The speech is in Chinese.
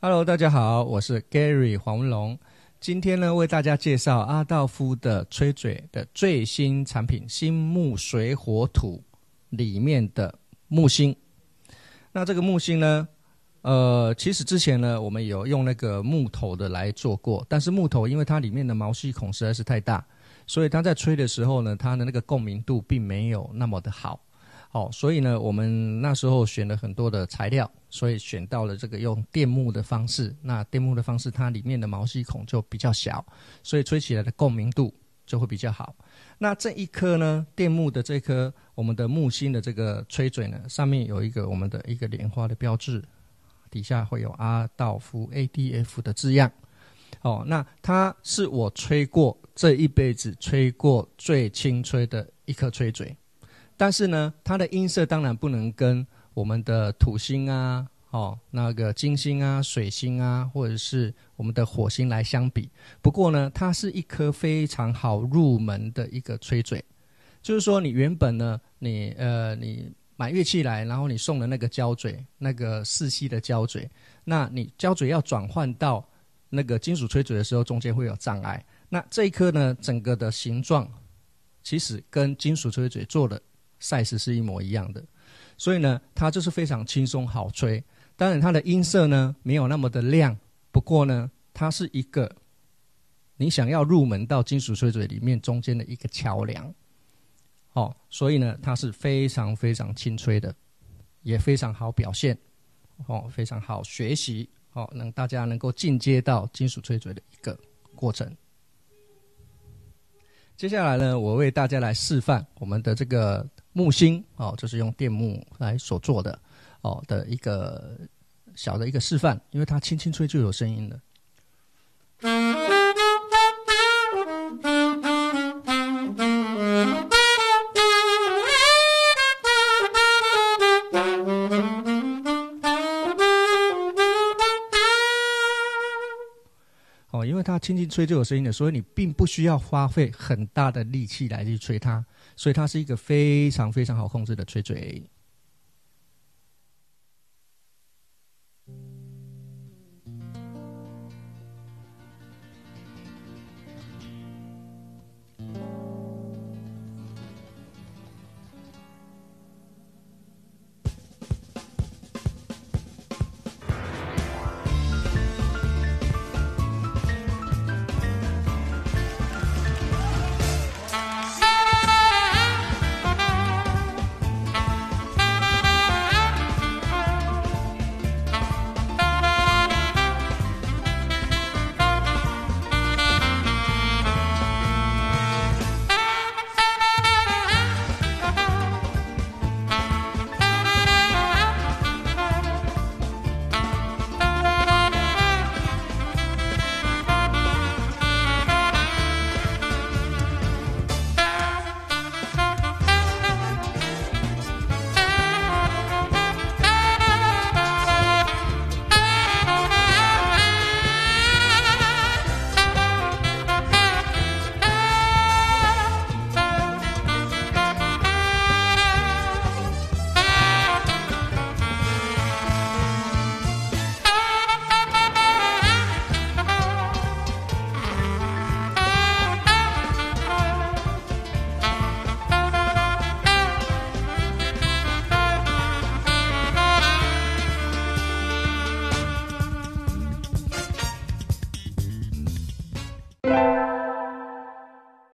Hello，大家好，我是 Gary 黄文龙。今天呢，为大家介绍阿道夫的吹嘴的最新产品——新木水火土里面的木星。那这个木星呢，呃，其实之前呢，我们有用那个木头的来做过，但是木头因为它里面的毛细孔实在是太大，所以它在吹的时候呢，它的那个共鸣度并没有那么的好。好，所以呢，我们那时候选了很多的材料，所以选到了这个用电木的方式。那电木的方式，它里面的毛细孔就比较小，所以吹起来的共鸣度就会比较好。那这一颗呢，电木的这颗我们的木星的这个吹嘴呢，上面有一个我们的一个莲花的标志，底下会有阿道夫 ADF 的字样。哦，那它是我吹过这一辈子吹过最轻吹的一颗吹嘴。但是呢，它的音色当然不能跟我们的土星啊、哦那个金星啊、水星啊，或者是我们的火星来相比。不过呢，它是一颗非常好入门的一个吹嘴。就是说，你原本呢，你呃，你买乐器来，然后你送的那个胶嘴，那个四吸的胶嘴，那你胶嘴要转换到那个金属吹嘴的时候，中间会有障碍。那这一颗呢，整个的形状其实跟金属吹嘴做的。Size 是一模一样的，所以呢，它就是非常轻松好吹。当然，它的音色呢没有那么的亮，不过呢，它是一个你想要入门到金属吹嘴里面中间的一个桥梁。哦，所以呢，它是非常非常轻吹的，也非常好表现，哦，非常好学习，哦，让大家能够进阶到金属吹嘴的一个过程。接下来呢，我为大家来示范我们的这个。木星哦，这是用电木来所做的哦的一个小的一个示范，因为它轻轻吹就有声音了。它轻轻吹就有声音的，所以你并不需要花费很大的力气来去吹它。所以它是一个非常非常好控制的吹嘴。